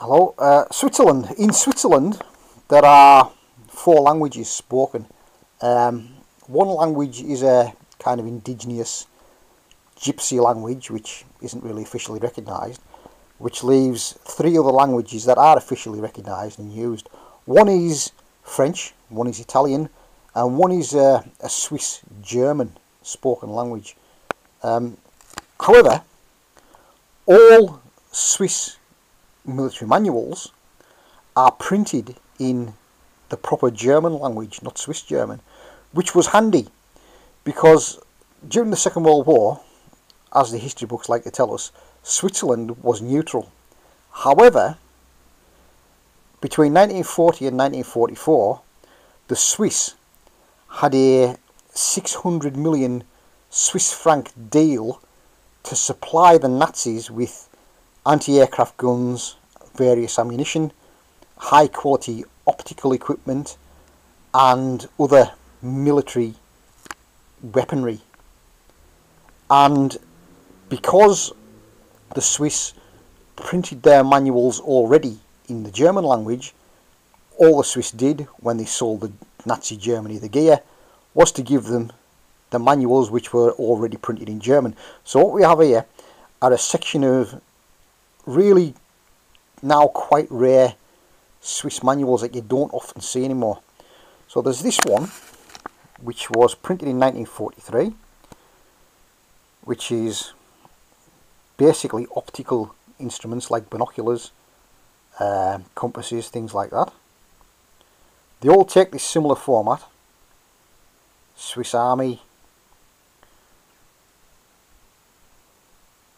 Hello, uh, Switzerland. In Switzerland, there are four languages spoken. Um, one language is a kind of indigenous gypsy language, which isn't really officially recognised, which leaves three other languages that are officially recognised and used. One is French, one is Italian, and one is uh, a Swiss German spoken language. Um, however, all Swiss military manuals are printed in the proper German language, not Swiss German, which was handy because during the Second World War, as the history books like to tell us, Switzerland was neutral. However, between 1940 and 1944, the Swiss had a 600 million Swiss franc deal to supply the Nazis with anti-aircraft guns, various ammunition, high quality optical equipment and other military weaponry. And because the Swiss printed their manuals already in the German language, all the Swiss did when they sold the Nazi Germany the gear was to give them the manuals which were already printed in German. So what we have here are a section of really now quite rare Swiss manuals that you don't often see anymore. So there's this one which was printed in 1943 which is basically optical instruments like binoculars, uh, compasses, things like that. They all take this similar format. Swiss Army,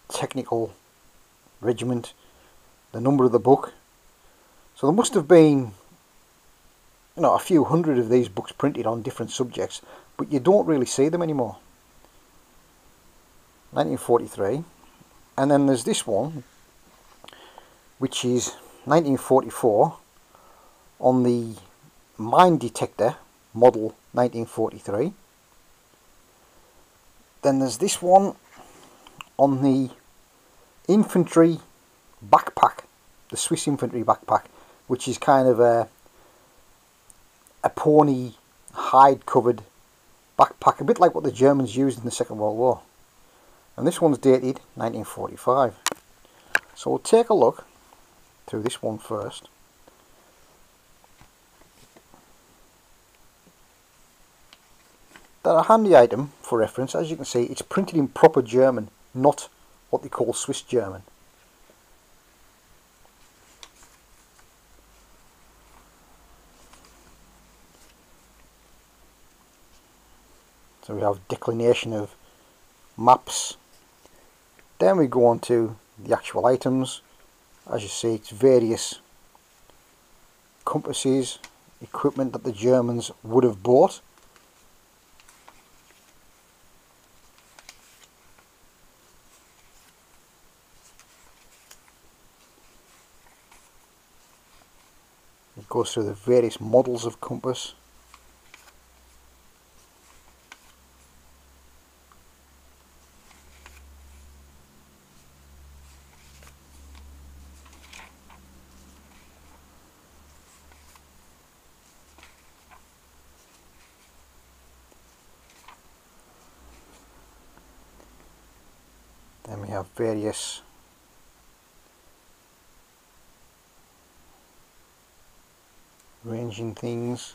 technical regiment, the number of the book. So there must have been you know, a few hundred of these books printed on different subjects, but you don't really see them anymore. 1943. And then there's this one, which is 1944 on the mine detector model 1943. Then there's this one on the infantry backpack, the Swiss infantry backpack, which is kind of a a pony hide covered backpack, a bit like what the Germans used in the Second World War. And this one's dated 1945. So we'll take a look through this one first. They're a handy item for reference. As you can see, it's printed in proper German, not what they call Swiss German. So we have declination of maps. Then we go on to the actual items. As you see, it's various compasses, equipment that the Germans would have bought. Goes through the various models of compass. Then we have various ranging things.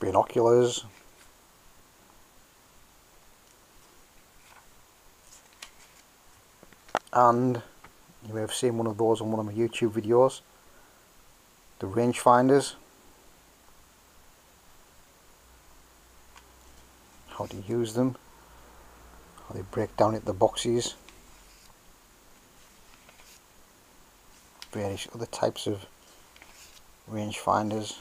binoculars and you may have seen one of those on one of my YouTube videos. The rangefinders. How to use them? How they break down into the boxes. Various other types of rangefinders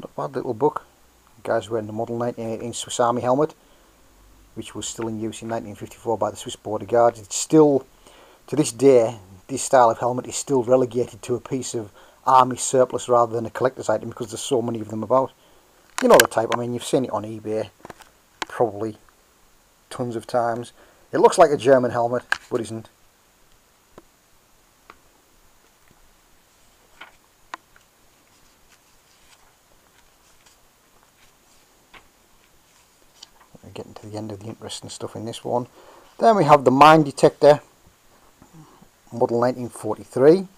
Not bad little book. The guy's wearing the Model 1918 eh, Swiss Army helmet, which was still in use in 1954 by the Swiss Border Guards. It's still, to this day, this style of helmet is still relegated to a piece of army surplus rather than a collector's item because there's so many of them about. You know the type, I mean, you've seen it on eBay probably tons of times. It looks like a German helmet, but isn't. We're getting to the end of the interesting stuff in this one. Then we have the mine detector, model 1943.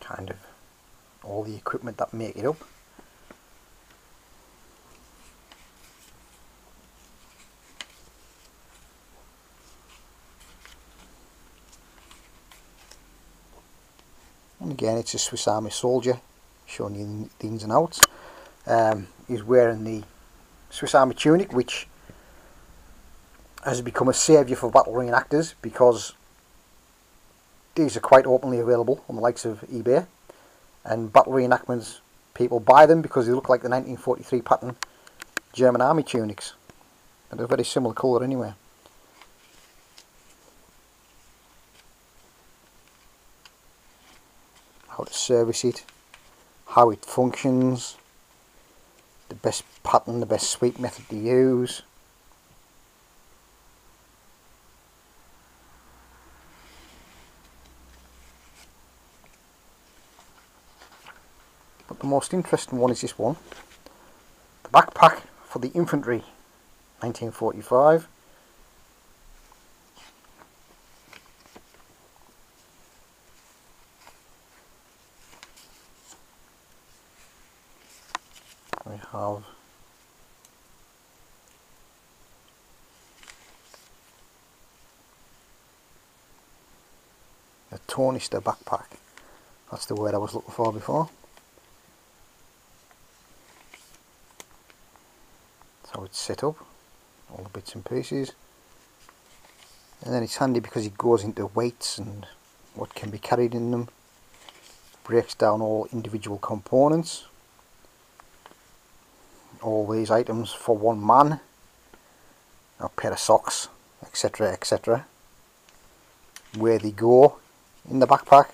Kind of all the equipment that make it up. And again it's a Swiss Army soldier showing you the ins and outs. Um, he's wearing the Swiss Army tunic which has become a saviour for battle reenactors because these are quite openly available on the likes of eBay. And battle reenactments people buy them because they look like the 1943 pattern German army tunics. And they're very similar colour anyway how to service it how it functions the best pattern the best sweep method to use But the most interesting one is this one. The backpack for the infantry, 1945. Have a Tornister backpack. That's the word I was looking for before. how it's set up. All the bits and pieces. And then it's handy because it goes into weights and what can be carried in them. Breaks down all individual components all these items for one man. A pair of socks etc etc where they go in the backpack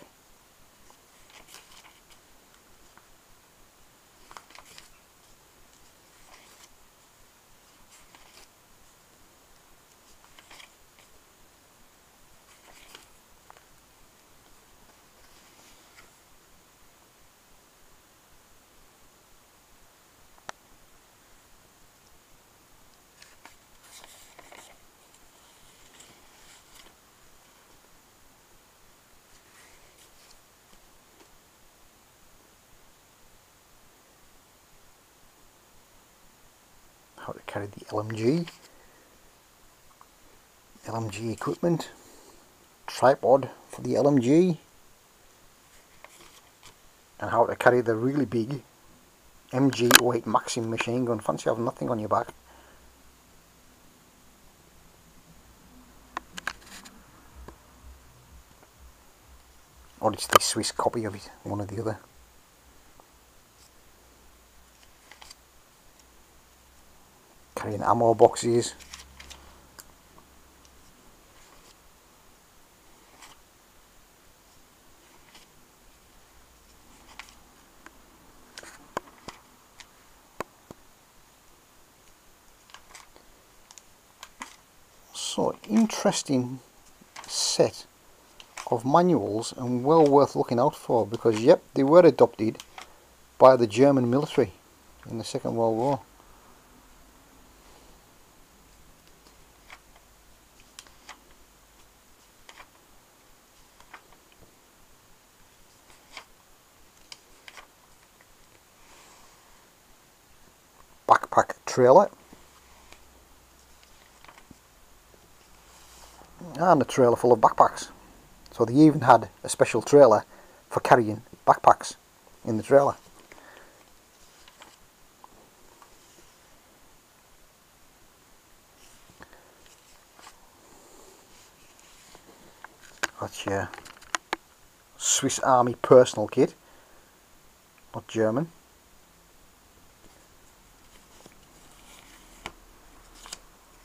to carry the LMG LMG equipment. Tripod for the LMG and how to carry the really big MG08 Maxim machine gun. Fancy having nothing on your back. Or it's the Swiss copy of it, one or the other carrying ammo boxes. So interesting set of manuals and well worth looking out for because yep they were adopted by the German military in the Second World War backpack trailer and a trailer full of backpacks. So they even had a special trailer for carrying backpacks in the trailer. That's your Swiss Army personal kit, not German.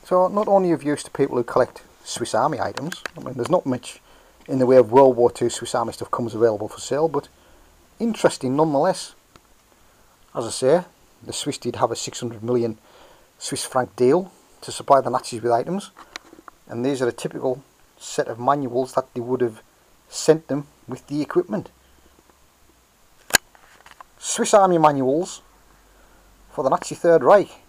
So not only of use to people who collect Swiss Army items, I mean there's not much in the way of World War II Swiss Army stuff comes available for sale, but interesting nonetheless. As I say, the Swiss did have a 600 million Swiss franc deal to supply the Nazis with items, and these are a typical set of manuals that they would have sent them with the equipment. Swiss Army manuals for the Nazi Third Reich.